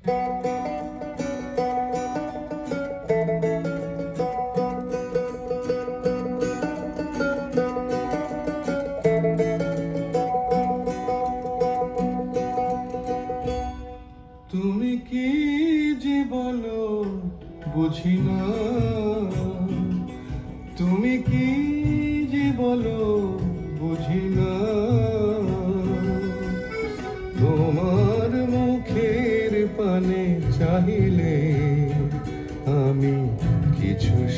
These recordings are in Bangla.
তুমি কি যে বলো বুঝি না। তুমি কি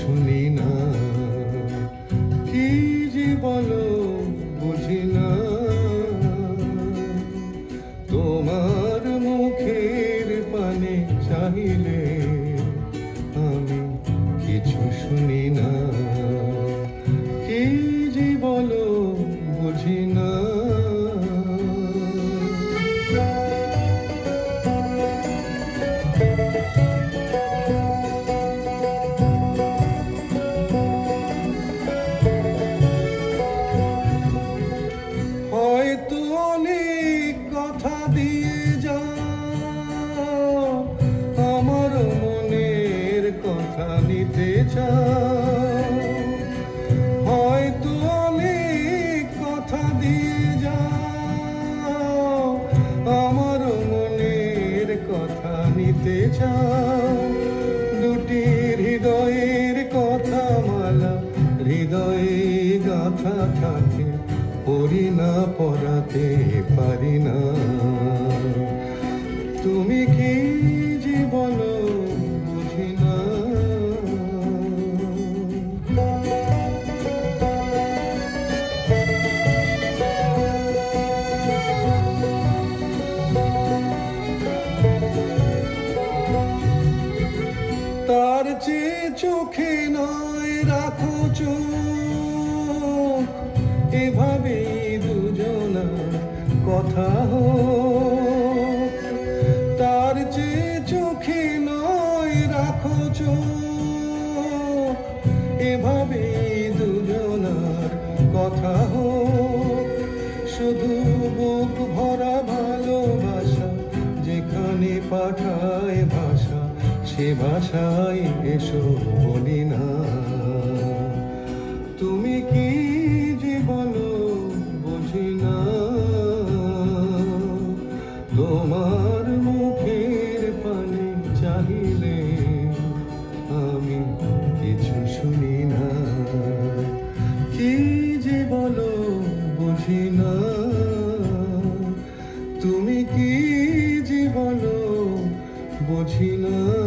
শুনি না। কি যে বলো, বুঝি না। তোমার মুখের পানে চাহিলে আমি কিছু শুনি না। চাও। হয়তো অনেক কথা দিয়ে যাও, আমার মনের কথা নিতে চাও। দুটি হৃদয়ের কথা মালা হৃদয়ে গাথা থাকে, পড়ি না, পড়াতে পারি না। তুমি কি চোখে নয়, রাখো চোখ। এভাবে দুজনার কথা হোক। তার চেয়ে চোখে নয়, রাখো চোখ। এভাবে দুজনার কথা হোক। শুধু বুক ভরা ভালোবাসা যেখানে পাঠায় সে ভাষায় এসো বলি না তুমি কি যে বলো বুঝি না। তোমার মুখের পানে চাহিলে আমি কিছু শুনি না। কি যে বলো বুঝি না। তুমি কি যে বলো বুঝি না।